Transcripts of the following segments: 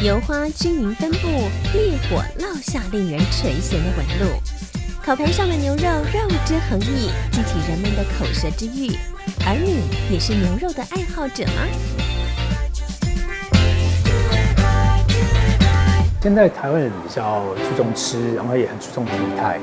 油花均匀分布，烈火烙下令人垂涎的纹路。烤盘上的牛肉肉汁横溢，激起人们的口舌之欲。而你也是牛肉的爱好者吗？现在台湾人比较注重吃，然后也很注重体态。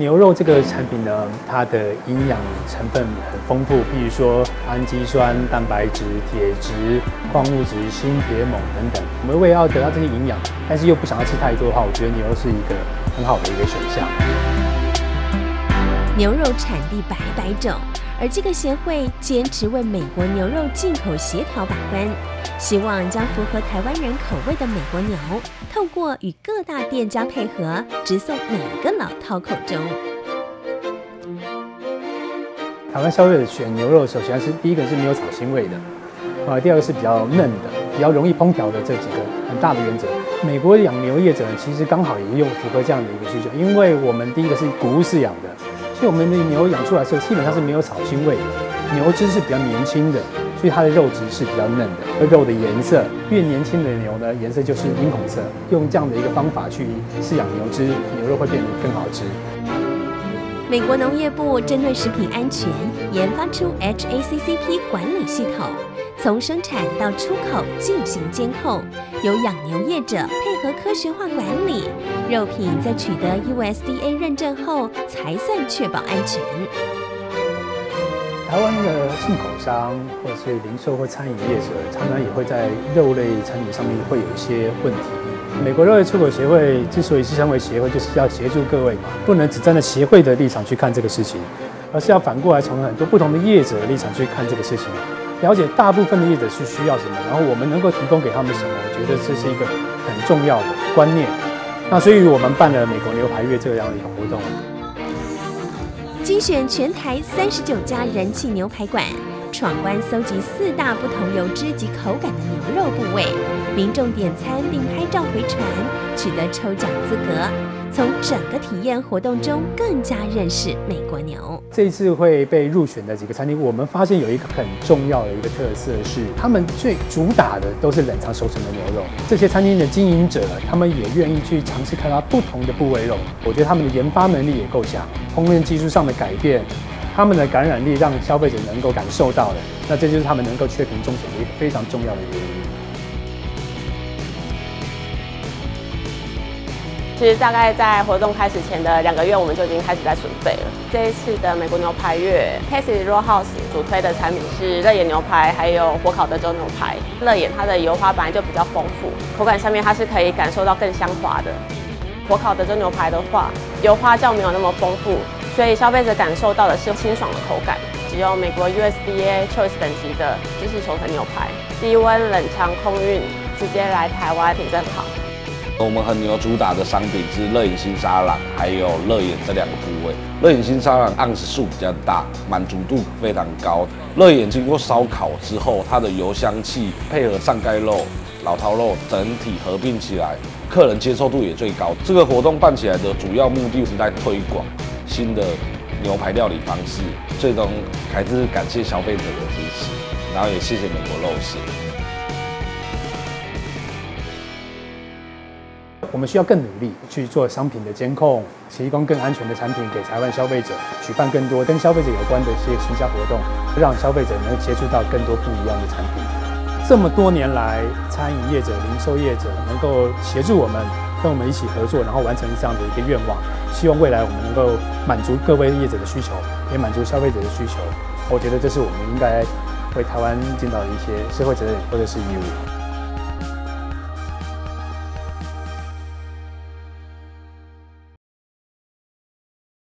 牛肉这个产品呢，它的营养成分很丰富，比如说氨基酸、蛋白质、铁质、矿物质、锌、铁、锰等等。我们为了要得到这些营养，但是又不想要吃太多的话，我觉得牛肉是一个很好的一个选项。牛肉产地百百种，而这个协会坚持为美国牛肉进口协调把关，希望将符合台湾人口味的美国牛。透过与各大店家配合，直送每个老饕口中。台湾消费者选牛肉的时候，选是第一个是没有草腥味的，啊，第二个是比较嫩的，比较容易烹调的这几个很大的原则。美国养牛业者呢其实刚好也有符合这样的一个需求，因为我们第一个是谷物饲养的，所以我们的牛养出来的时候基本上是没有草腥味的，牛只是比较年轻的。所以它的肉质是比较嫩的，而肉的颜色越年轻的牛呢，颜色就是樱红色。用这样的一个方法去饲养牛只，牛肉会变得更好吃。美国农业部针对食品安全研发出 HACCP 管理系统，从生产到出口进行监控，由养牛业者配合科学化管理，肉品在取得 USDA 认证后才算确保安全。台湾的进口商或是零售或餐饮业者，常常也会在肉类产品上面会有一些问题。美国肉类出口协会之所以是成为协会，就是要协助各位嘛，不能只站在协会的立场去看这个事情，而是要反过来从很多不同的业者的立场去看这个事情，了解大部分的业者是需要什么，然后我们能够提供给他们什么。我觉得这是一个很重要的观念。那所以我们办了美国牛排月这样的一个活动。精选全台三十九家人气牛排馆，闯关搜集四大不同油脂及口感的牛肉部位，民众点餐并拍照回传，取得抽奖资格。从整个体验活动中，更加认识美国牛。这一次会被入选的几个餐厅，我们发现有一个很重要的一个特色是，他们最主打的都是冷藏熟成的牛肉。这些餐厅的经营者，他们也愿意去尝试开发不同的部位肉。我觉得他们的研发能力也够强，烹饪技术上的改变，他们的感染力让消费者能够感受到的，那这就是他们能够确评中选的一个非常重要的原因。其实大概在活动开始前的两个月，我们就已经开始在准备了。这一次的美国牛排月 c a s e y Raw House 主推的产品是热眼牛排，还有火烤德州牛排。热眼它的油花本来就比较丰富，口感上面它是可以感受到更香滑的。火烤德州牛排的话，油花较没有那么丰富，所以消费者感受到的是清爽的口感。只有美国 USDA Choice 等级的芝士熟成牛排，低温冷藏空运，直接来台湾挺正好。我们和牛主打的商品是热眼星沙朗，还有热眼这两个部位。热眼星沙朗盎司数比较大，满足度非常高。热眼经过烧烤之后，它的油香气配合上盖肉、老饕肉，整体合并起来，客人接受度也最高。这个活动办起来的主要目的是在推广新的牛排料理方式，最终还是感谢消费者的支持，然后也谢谢美国肉食。我们需要更努力去做商品的监控，提供更安全的产品给台湾消费者，举办更多跟消费者有关的一些行销活动，让消费者能接触到更多不一样的产品。这么多年来，餐饮业者、零售业者能够协助我们，跟我们一起合作，然后完成这样的一个愿望。希望未来我们能够满足各位业者的需求，也满足消费者的需求。我觉得这是我们应该为台湾尽到的一些社会责任或者是义务。